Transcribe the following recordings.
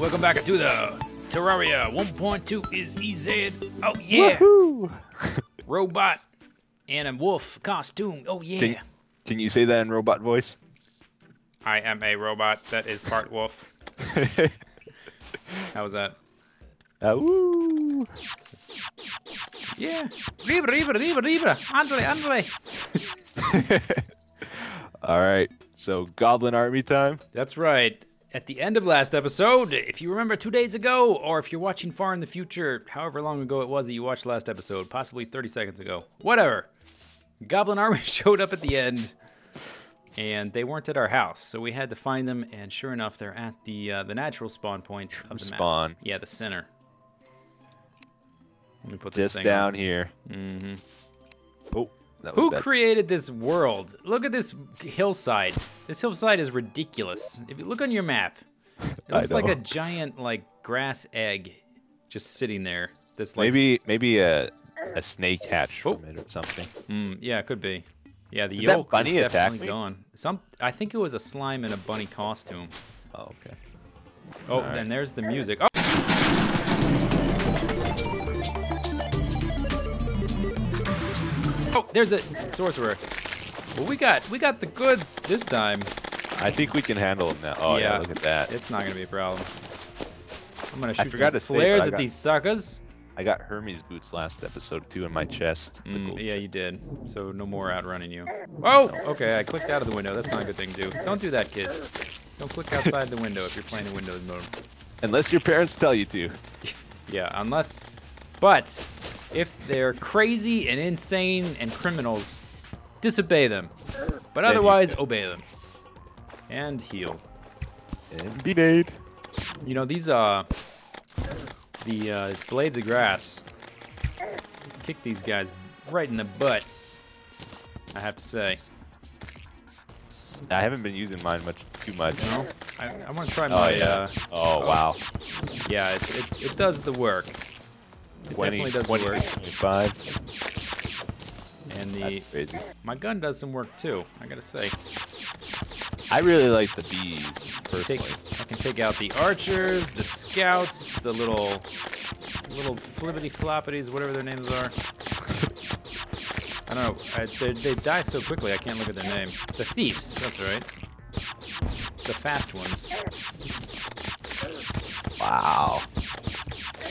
Welcome back to the Terraria 1.2 is EZ. Oh yeah. Robot and a wolf costume. Oh yeah. Can, can you say that in robot voice? I am a robot that is part wolf. How was that? Uh, woo! Yeah. Riba, riba, riba, riba. Andre, Andre. All right, so Goblin Army time. That's right. At the end of last episode, if you remember two days ago, or if you're watching far in the future, however long ago it was that you watched last episode, possibly 30 seconds ago, whatever, Goblin Army showed up at the end, and they weren't at our house, so we had to find them. And sure enough, they're at the uh, the natural spawn point of the spawn. map. Yeah, the center. Let me put this Just thing down on. here. Mhm. Oh, that was Who bad. created this world? Look at this hillside. This hillside is ridiculous. If you look on your map, it looks like a giant like grass egg just sitting there. This like maybe maybe a a snake hatch Oh. from it or something. Mm, yeah, it could be. Yeah, the Did that yolk bunny is definitely me? gone. Some, I think it was a slime in a bunny costume. Oh, okay. Oh, Alright. and there's the music. Oh. There's a sorcerer. Well, we got we got the goods this time. I think we can handle them now. Oh yeah, Yeah. look at that. It's not gonna be a problem. I'm gonna shoot I forgot some to say, flares I at got- these suckers. I got Hermes boots last episode too in my chest. the Mm, yeah, you did. So no more outrunning you. Oh, okay. I clicked out of the window. That's not a good thing to do. Don't do that, kids. Don't click outside the window if you're playing in Windows mode. Unless your parents tell you to. Yeah, unless. But if they're crazy and insane and criminals, disobey them. But otherwise, obey them. And heal. And be made. You know these uh, the uh, blades of grass kick these guys right in the butt. I have to say. I haven't been using mine much too much. No, I, I want to try Oh my. yeah. Uh, oh wow. yeah, it, it, it does the work. It 20, definitely does 20, work. 25. And the my gun does some work too. I gotta say. I really like the bees Take, personally. I can take out the archers, the scouts, the little little flippity floppities, whatever their names are. I don't know. I, they, they die so quickly, I can't look at their name. The thieves, that's right. The fast ones.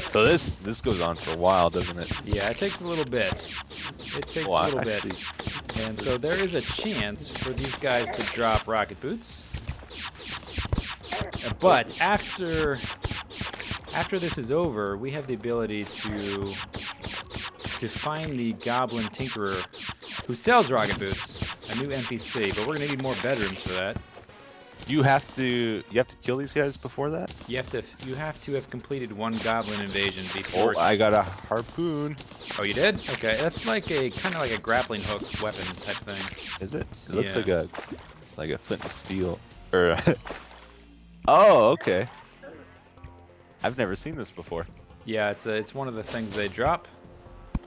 So this this goes on for a while, doesn't it? Yeah, it takes a little bit. It takes Well, a little actually- bit. And so there is a chance for these guys to drop rocket boots. But after after this is over, we have the ability to to find the goblin tinkerer who sells rocket boots, a new NPC, but we're gonna need more bedrooms for that. You have to you have to kill these guys before that. You have to you have to have completed one goblin invasion before Oh, I got a harpoon. Oh, you did? Okay, that's like a kind of like a grappling hook weapon type thing. Is it? It looks Yeah. like a like a flint and steel. Or oh, okay. I've never seen this before. Yeah, it's a, it's one of the things they drop.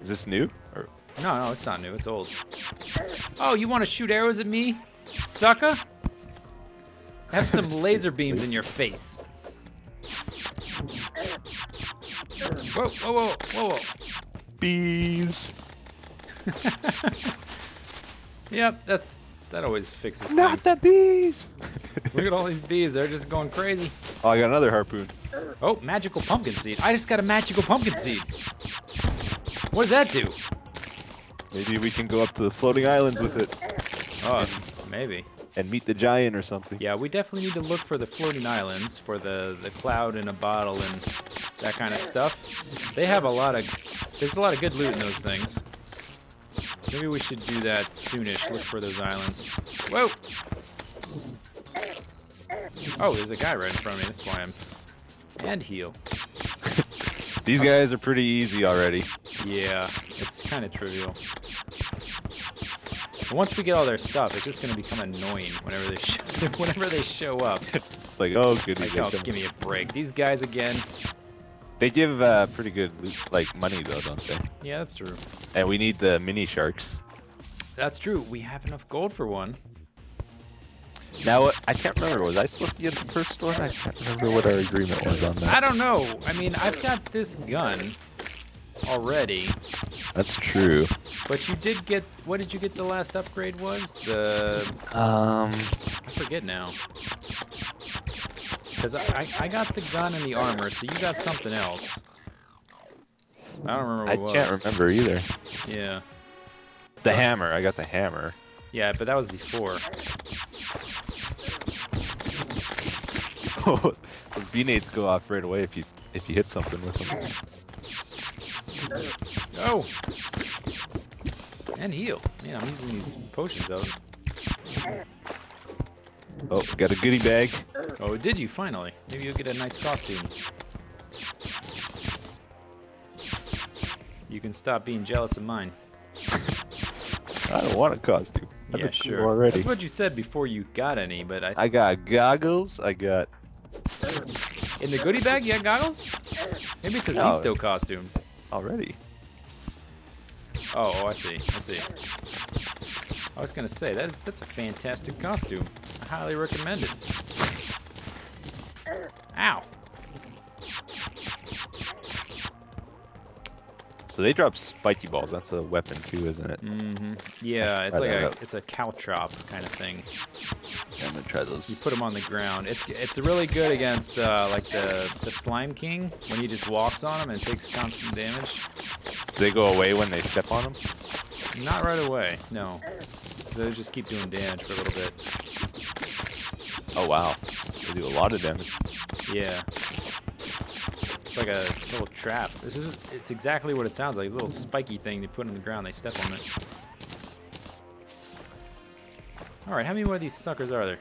Is this new? Or No, no, it's not new. It's old. Oh, you want to shoot arrows at me, sucker? Have some laser beams in your face. Whoa, whoa, whoa, whoa, whoa. bees? Yep, that's that always fixes Not things. the bees. Look at all these bees. They're just going crazy. oh, I got another harpoon. Oh, magical pumpkin seed. I just got a magical pumpkin seed. What does that do? Maybe we can go up to the floating islands with it Oh, maybe. And meet the giant or something. Yeah, we definitely need to look for the floating islands, for the, the cloud in a bottle and that kind of stuff. They have a lot of, there's a lot of good loot in those things. Maybe we should do that soonish, look for those islands. Whoa! Oh, there's a guy right in front of me, that's why I'm... And heal. These guys are pretty easy already. Yeah, it's kind of trivial. But once we get all their stuff, it's just gonna become annoying whenever they show, whenever they show up. It's like, oh goodness. Like, oh, give me a break. These guys again. They give uh, pretty good loot, like money though, don't they? Yeah, that's true. And we need the mini sharks. That's true. We have enough gold for one. Now I can't remember. Was I supposed to get the first one? I can't remember what our agreement was on that. I don't know. I mean, I've got this gun already, That's true. but you did get. What did you get? The last upgrade was the. Um, I forget now. Because I, I, I got the gun and the armor, so you got something else. I don't remember what I was. can't remember either. Yeah. The hammer. I got the hammer. Yeah, but that was before. Those Beenades go off right away if you if you hit something with them. Oh! And heal. Man, I'm using these potions though. Oh, got a goodie bag. Oh, did you finally? Maybe you'll get a nice costume. You can stop being jealous of mine. I don't want a costume. I yeah, sure. Already. That's what you said before you got any, but I I got goggles. I got in the goodie bag you got goggles? Maybe it's a No. Zisteau costume. Already. Oh, oh, I see. I see. I was gonna say that that's a fantastic costume. I highly recommend it. Ow. So they drop spiky balls. That's a weapon too, isn't it? Mm-hmm. Yeah, it's like a it's a caltrop kind of thing. Yeah, I'm gonna try You put them on the ground. It's it's really good against uh, like the the slime king when he just walks on him and takes constant damage. Do they go away when they step on them? Not right away, no. They just keep doing damage for a little bit. Oh wow, they do a lot of damage. Yeah. It's like a little trap. This is it's exactly what it sounds like. A little spiky thing they put in the ground, they step on it. Alright, how many more of these suckers are there?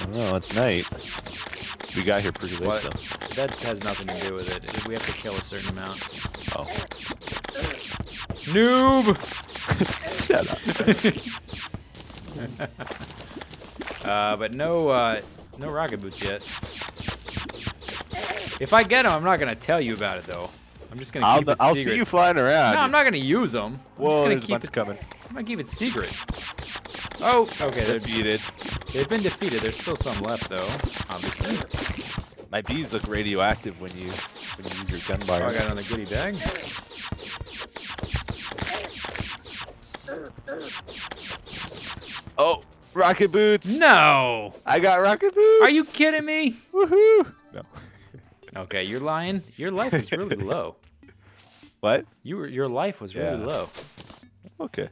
I. It's night. We got here pretty late What? though. That has nothing to do with it. We have to kill a certain amount. Oh, Noob! shut up. Uh, but no, uh, no rocket boots yet. If I get them, I'm not gonna tell you about it though. I'm just gonna I'll keep it I'll see you flying around. No, I'm not gonna use them. I'm Whoa, just gonna there's a keep bunch it. coming. I'm gonna keep it secret. Oh, okay. They're, Defeated. They've been defeated. There's still some left though, obviously. My bees look radioactive when you when you use your gun Oh, bar. I got another goodie bag. Oh, rocket boots. No! I got rocket boots. Are you kidding me? Woohoo! No. Okay, you're lying. Your life is really low. What? You were, your life was really Yeah. low. Okay,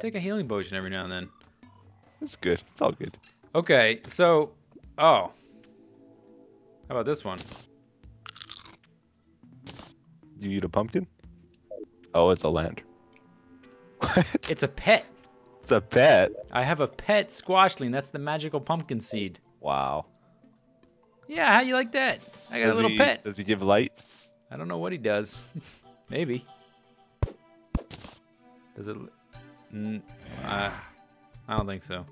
Take a healing potion every now and then. That's good. It's all good. Okay, so, oh, how about this one? Do you eat a pumpkin? Oh, it's a lantern. What? It's a pet. It's a pet. I have a pet squashling. That's the magical pumpkin seed. Wow. Yeah, how you like that? I got Does a little he, pet. Does he give light? I don't know what he does. Maybe. Does it? Mm, uh, I don't think so.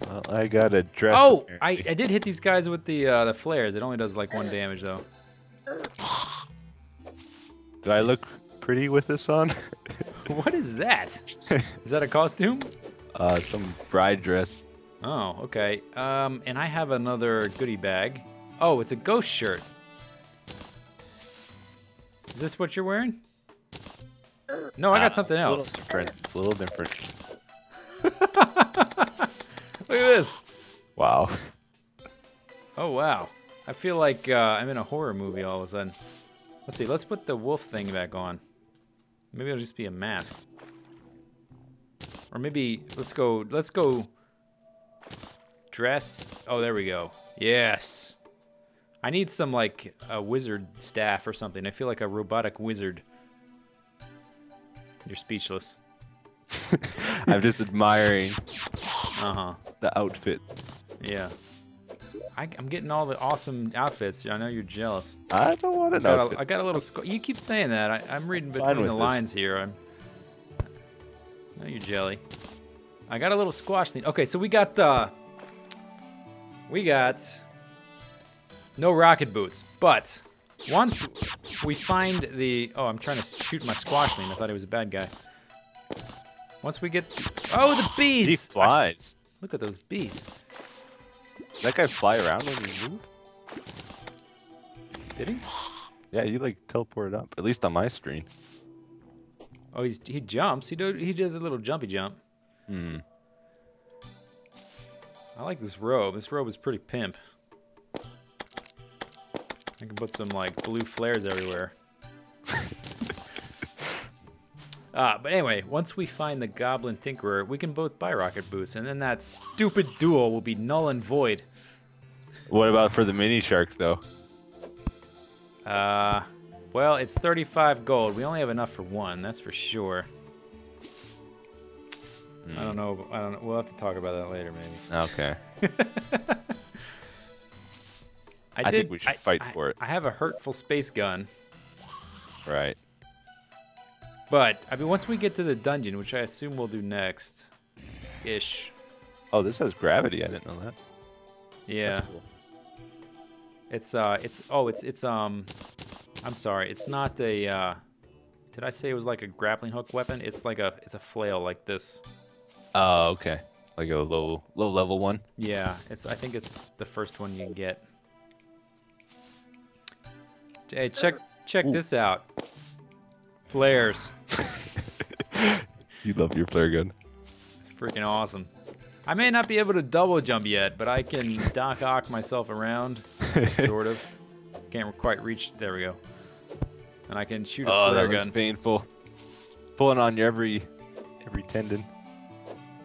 Well, I got a dress. Oh, I. I did hit these guys with the uh, the flares. It only does like one damage though. Do I look pretty with this on? what is that? Is that a costume? uh, some bride dress. Oh, okay. Um, and I have another goodie bag. Oh, it's a ghost shirt. Is this what you're wearing? No, I got Ah, something it's else. different. It's a little different. Look at this. Wow. Oh wow. I feel like uh, I'm in a horror movie all of a sudden. Let's see. Let's put the wolf thing back on. Maybe it'll just be a mask. Or maybe let's go. Let's go. Dress. Oh, there we go. Yes. I need some like a wizard staff or something. I feel like a robotic wizard. You're speechless. I'm just admiring Uh huh. the outfit. Yeah. I, I'm getting all the awesome outfits. I know you're jealous. I don't want an got outfit. a, I got a little. Squ- you keep saying that. I, I'm reading between the this. lines here. I'm. No, you're jelly. I got a little squash thing. Okay, so we got. uh We got. No rocket boots, but once we find the. Oh, I'm trying to shoot my squashling. I thought he was a bad guy. Once we get. Oh, the bees! he flies. Look at those bees. Does that guy fly around when you move? Did he? Yeah, he like teleported up. At least on my screen. Oh, he's he jumps. He do he does a little jumpy jump. Hmm. I like this robe. This robe is pretty pimp. I can put some like blue flares everywhere. Ah, but anyway, once we find the Goblin Tinkerer, we can both buy rocket boots, and then that stupid duel will be null and void. What about for the mini shark though? Uh, well, it's 35 gold. We only have enough for one, that's for sure. I don't know. I don't know. We'll have to talk about that later, maybe. Okay. I, I did, think we should fight I- for it. I have a hurtful space gun, Right. But I mean, once we get to the dungeon, which I assume we'll do next, ish. Oh, this has gravity. I didn't know that. Yeah, That's cool. it's uh, it's oh, it's it's um, I'm sorry, it's not a. Uh, did I say it was like a grappling hook weapon? It's like a it's a flail like this. Oh, okay. Like a low low level one. Yeah, it's. I think it's the first one you can get. Hey, check check this out. Flares. You love your flare gun. It's freaking awesome. I may not be able to double jump yet, but I can Doc Ock myself around, sort of. Can't quite reach. There we go. And I can shoot a Oh, flare that looks gun. painful. Pulling on your every every tendon.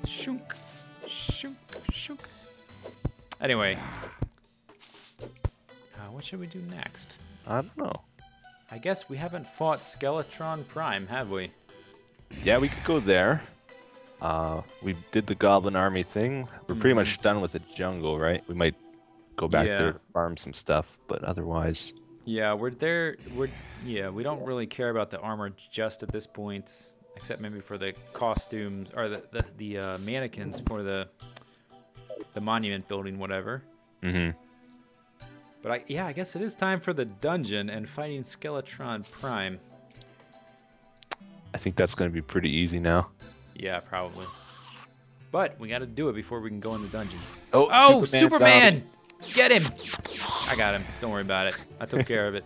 Shunk, shunk, shunk. Anyway, uh, what should we do next? I don't know. I guess we haven't fought Skeletron Prime, have we? Yeah, we could go there. Uh, we did the Goblin Army thing. We're pretty much done with the jungle, right? We might go back Yeah. there to farm some stuff, but otherwise, Yeah, we're there. We're yeah. We don't really care about the armor just at this point, except maybe for the costumes or the the, the uh, mannequins for the the monument building, whatever. hmm But I yeah, I guess it is time for the dungeon and fighting Skeletron Prime. I think that's going to be pretty easy now. Yeah, probably. But we got to do it before we can go in the dungeon. Oh, Oh, Superman's out. Superman! Get him! I got him. Don't worry about it. I took care of it.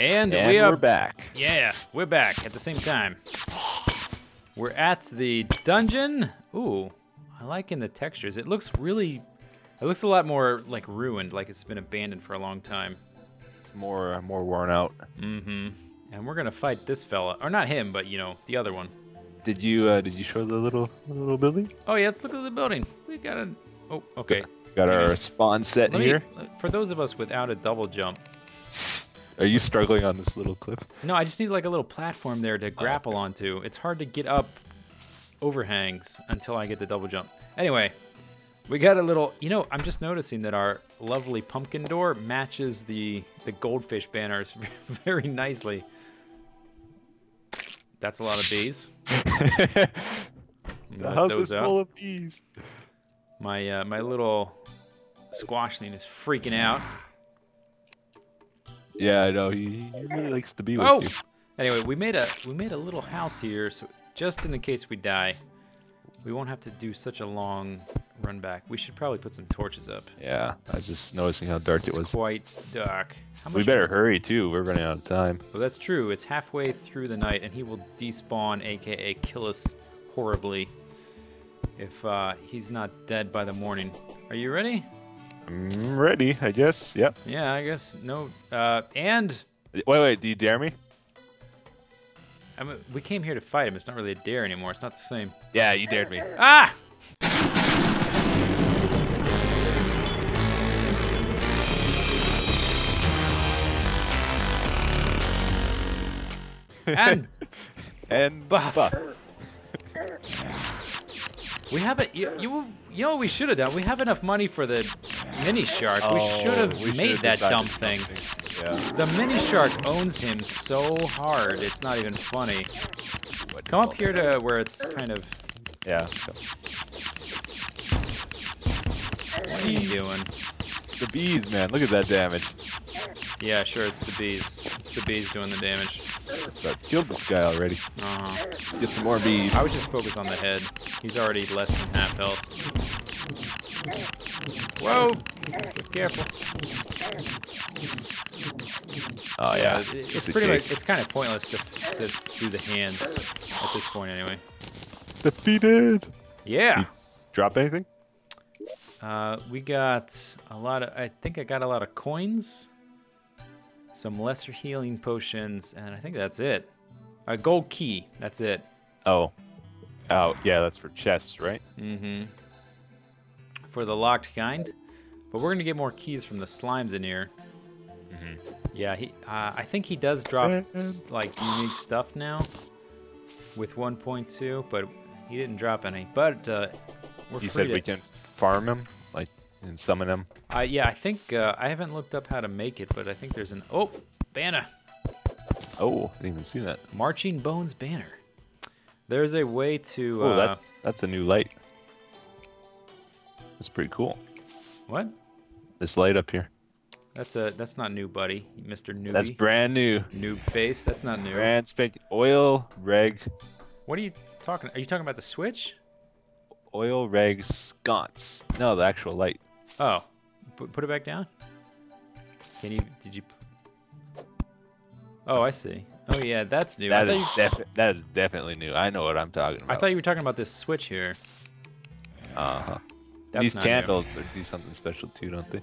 And, And we we're are back. Yeah, we're back at the same time. We're at the dungeon. Ooh, I like in the textures. It looks really, it looks a lot more like ruined, like it's been abandoned for a long time. It's more uh, more worn out. Mm-hmm. And we're gonna fight this fella, or not him, but you know the other one. Did you uh, did you show the little little building? Oh yeah, let's look at the building. We got a. Oh, okay. Got Maybe- our spawn set me- here. for those of us without a double jump, Are you struggling on this little cliff? no, I just need like a little platform there to grapple onto. It's hard to get up overhangs until I get the double jump. Anyway, we got a little. You know, I'm just noticing that our lovely pumpkin door matches the the goldfish banners very nicely. That's a lot of bees. the house is out. full of bees. My uh, my little squash thing is freaking out. Yeah, I know. He, he really likes to be with Oh. you. Anyway, we made a we made a little house here, so just in the case we die, we won't have to do such a long run back. We should probably put some torches up. Yeah, I was just noticing how dark it was. quite dark. How We better hurry too. We're running out of time. Well, that's true. It's halfway through the night, and he will despawn, aka kill us horribly, if uh, he's not dead by the morning. Are you ready? I'm ready, I guess. Yep. Yeah, I guess. No. Uh, and Wait, wait. Do you dare me? I mean, we came here to fight him. It's not really a dare anymore. It's not the same. Yeah, you dared me. Ah! and And Buff. we have it. You, you, you know what we should have done? We have enough money for the mini shark. we should Oh, have made that dumb thing. something. Yeah. The mini shark owns him so hard. It's not even funny. Come up here to where it's kind of. Yeah. What are you doing? The bees, man. Look at that damage. Yeah, sure, it's the bees. It's the bees doing the damage. But killed this guy already. Uh-huh. Let's get some more bees. I would just focus on the head. He's already less than half health. Whoa! Be careful. Oh yeah, it- it's Just a pretty much it's kind of pointless to, to do the hands at this point anyway. defeated. Yeah. Drop anything? Uh, we got a lot of. I think I got a lot of coins, some lesser healing potions, and I think that's it. A gold key. That's it. Oh, oh yeah, that's for chests, right? Mm-hmm. For the locked kind, but we're gonna get more keys from the slimes in here. Yeah, he. Uh, I think he does drop like unique stuff now with 1.2, but he didn't drop any. But uh, we're You said to, we can farm him, like, and summon him. I yeah, I think uh, I haven't looked up how to make it, but I think there's an oh banner, Oh, I didn't even see that. marching bones banner. There's a way to. Oh, uh, that's that's a new light. That's pretty cool. what? This light up here. That's a that's not new, buddy, Mr. Newbie. That's brand new. Noob face. That's not new. Brand spanking oil rag, What are you talking? Are you talking about the switch? oil rag sconce. No, the actual light. Oh, put, put it back down. Can you? Did you? Oh, I see. Oh yeah, that's new. That is you, that is definitely new. I know what I'm talking about. I thought you were talking about this switch here. Uh huh. That's These new. candles do something special too, don't they?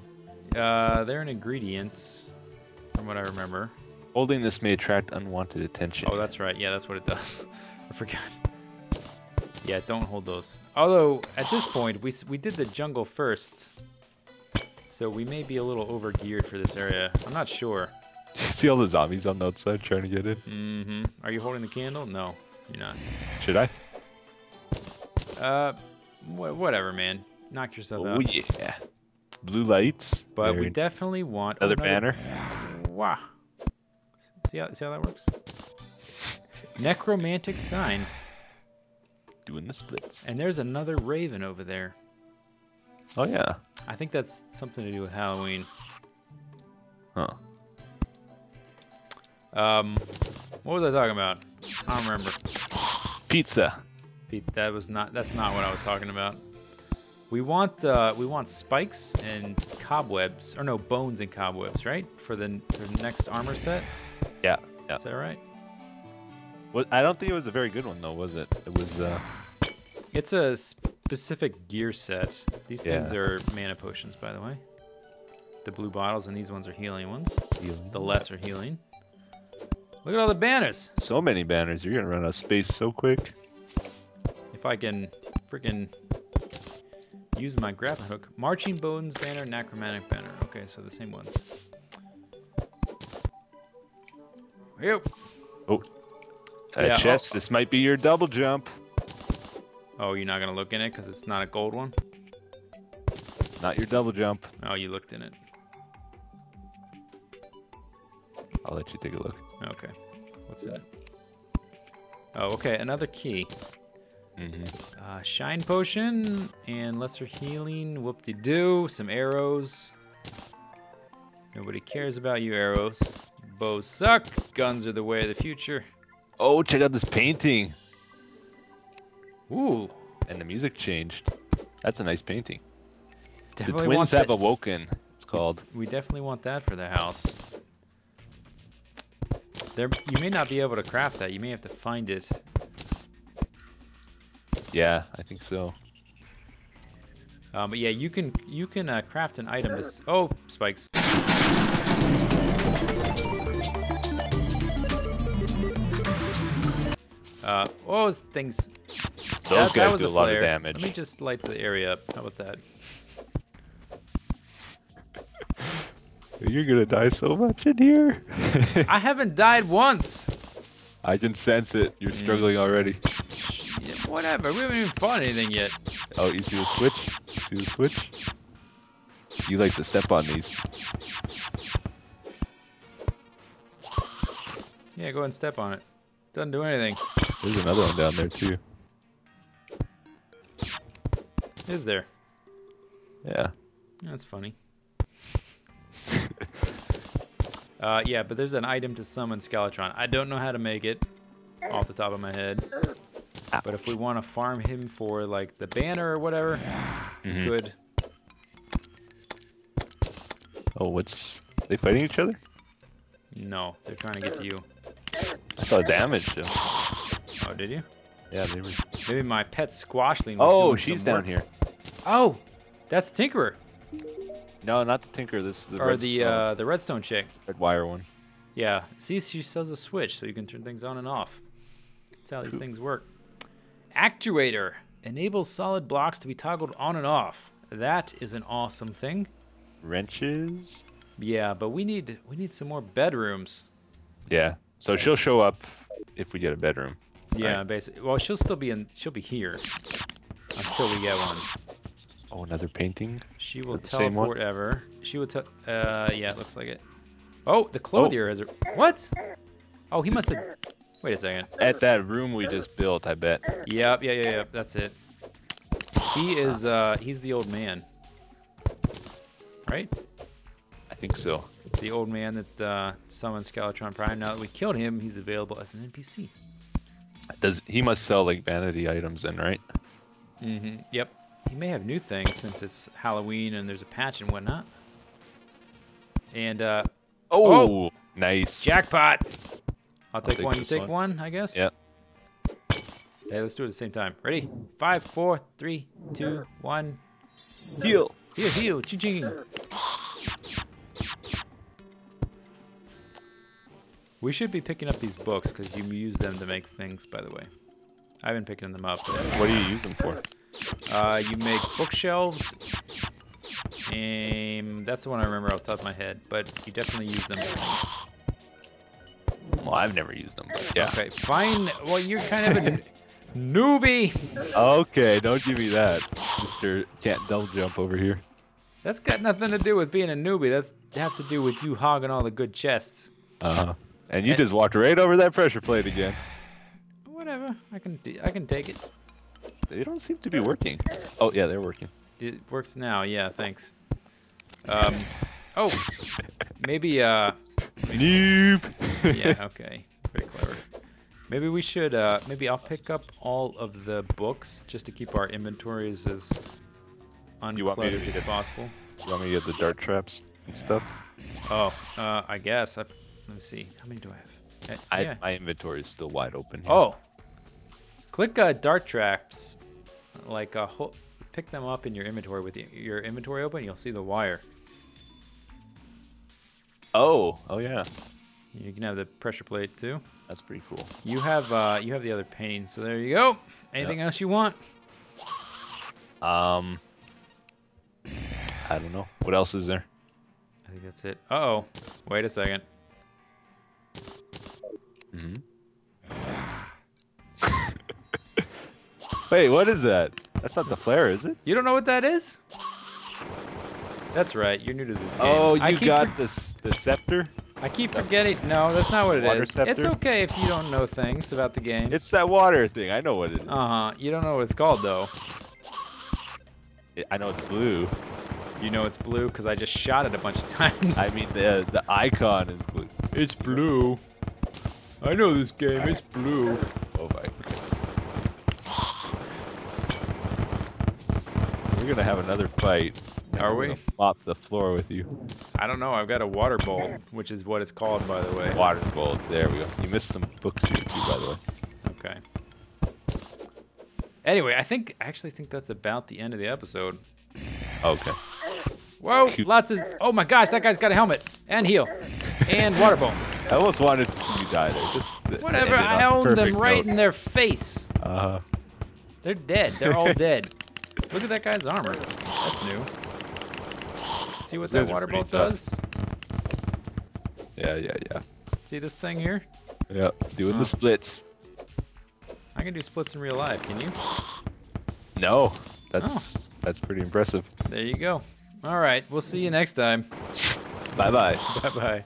Uh, they're an ingredient, from what I remember. Holding this may attract unwanted attention. Oh, that's right. Yeah, that's what it does. I forgot. Yeah, don't hold those. Although at this point we we did the jungle first, so we may be a little over geared for this area. I'm not sure. you see all the zombies on the outside trying to get in? Mm-hmm. Are you holding the candle? No, you're not. Should I? Uh, wh- whatever, man. Knock yourself Oh out. yeah. Blue lights. But Very we definitely want another banner. Wow. See how see how that works? Necromantic sign, Doing the splits. and there's another raven over there. Oh yeah. I think that's something to do with Halloween. Huh. Um, what was I talking about? I don't remember. Pizza. Pete, that was not. That's not what I was talking about. We want uh, we want spikes and cobwebs, or no bones and cobwebs, right? For the, for the next armor set. Yeah. Yeah. Is that right? Well, I don't think it was a very good one though, was it? It was. uh It's a specific gear set. These things are mana potions, by the way. The blue bottles, and these ones are healing ones. healing. The lesser healing. Look at all the banners. So many banners. You're gonna run out of space so quick. If I can freaking use my grappling hook. Marching Bones banner, Necromantic banner. Okay, so the same ones. Yep. Oh. A Yeah, oh, chest. Uh, this might be your double jump. Oh, you're not gonna look in it because it's not a gold one. Not your double jump. Oh, you looked in it. I'll let you take a look. Okay. What's in it? Oh, okay. Another key. Hmm Uh, shine potion and lesser healing. Whoop de doo. Some arrows. Nobody cares about you, arrows. Bows suck. Guns are the way of the future. Oh, check out this painting. Ooh. And the music changed. That's a nice painting. The twins have that- awoken. It's called. We definitely want that for the house. There, you may not be able to craft that. You may have to find it. Yeah, I think so. Um, but yeah, you can you can uh, craft an item. To oh, spikes. Uh, oh, those things. Those that, that guys was do a, a lot flare. of damage. Let me just light the area up. How about that? You're gonna die so much in here. I haven't died once. I can sense it. Mm. You're struggling already. Whatever. We haven't even fought anything yet. Oh, you see the switch? You see the switch? You like to step on these. Yeah, go ahead and step on it. Doesn't do anything. There's another one down there too. Is there? Yeah. That's funny. Uh, yeah, but there's an item to summon Skeletron. I don't know how to make it off the top of my head. But if we want to farm him for like the banner or whatever, Mhm. good. Oh, what's they fighting each other? No, they're trying to get to you. I saw damage. Too. Oh, did you? Yeah, they were. Maybe my pet Squashling. Was Oh, she's down work. here. Oh, that's Tinkerer No, not the Tinker. This is the or red the uh, the Redstone chick. red wire one. Yeah. See, she sells a switch, so you can turn things on and off. That's how these things work. Actuator enables solid blocks to be toggled on and off. That is an awesome thing. Wrenches. Yeah, but we need we need some more bedrooms. Yeah. So she'll show up if we get a bedroom. Yeah, Right. basically. Well, she'll still be in. She'll be here until we get one. Oh, another painting. She will the teleport ever. She will. Te- uh, yeah, it looks like it. Oh, the clothier has a. What? Oh, he must have. Wait a second. At that room we just built, I bet. Yep, yeah, yeah, yeah. That's it. He is. Uh, he's the old man. Right? I think so. The old man that uh, summoned Skeletron Prime. Now that we killed him, he's available as an NPC. Does he must sell like vanity items then, right? Mm-hmm. Yep. He may have new things since it's Halloween and there's a patch and whatnot. And uh, Oh, nice. jackpot. I'll take, take one. Take one. one, I guess. Yeah. Hey, let's do it at the same time. Ready? Five, four, three, two, one. Heal. Heal, heal, ching, ching. We should be picking up these books because you use them to make things. By the way, I've been picking them up. But, What do you use them for? uh, you make bookshelves. And that's the one I remember off the top of my head. But you definitely use them. For things. Well, I've never used them, but yeah. Okay, fine. Well, you're kind of a newbie. Okay, don't give me that, Mister. Can't double jump over here. That's got nothing to do with being a newbie. That's have to do with you hogging all the good chests. Uh huh. And you And- just walked right over that pressure plate again. Whatever. I can. d- I can take it. They don't seem to be working. Oh yeah, they're working. It works now. Yeah. Thanks. Um. Oh. Maybe. Uh. Noob. Yeah. Okay. Very clever. Maybe we should. Uh. Maybe I'll pick up all of the books just to keep our inventories as You want me to uncluttered as get- possible. You want me to get the dart traps and stuff? Oh. Uh. I guess. I've, let me see. How many do I have? Uh, I, yeah. My inventory is still wide open. Here. Oh. Click uh, dart traps. Like uh, ho- pick them up in your inventory with y- your inventory open. You'll see the wire. Oh. Oh yeah. You can have the pressure plate too. That's pretty cool. You have uh, you have the other painting, so there you go. Anything else you want? Um. I don't know. What else is there? I think that's it. Uh oh. Wait a second. hmm Wait, what is that? That's not the flare, is it? You don't know what that is? That's right. You're new to this game. Oh, you got this the scepter. I keep forgetting. No, that's not what it Water is. It's okay if you don't know things about the game. It's that water thing. I know what it is. uh huh. You don't know what it's called though. It- I know it's blue. You know it's blue because I just shot it a bunch of times. I mean the the icon is blue. It's blue. I know this game. It's blue. Oh my goodness. We're gonna have another fight. Are we're Mop the floor with you. I don't know. I've got a water bolt, which is what it's called, by the way. Water bolt. There we go. You missed some books here too, by the way. Okay. Anyway, I think I actually think that's about the end of the episode. Okay. Whoa, Cute. lots of. Oh my gosh, that guy's got a helmet and heal and water bolt. I almost wanted to see you die there. Just Whatever. I it on I a owned them right note. in their face. Uh, -huh. They're dead. They're all dead. Look at that guy's armor. That's new. See what that water tough. does? yeah, yeah, yeah. See this thing here? Yep, Doing Oh. the splits. I can do splits in real life. Can you? No, Oh. that's that's pretty impressive. There you go. All right. We'll see you next time. Bye bye. Bye bye.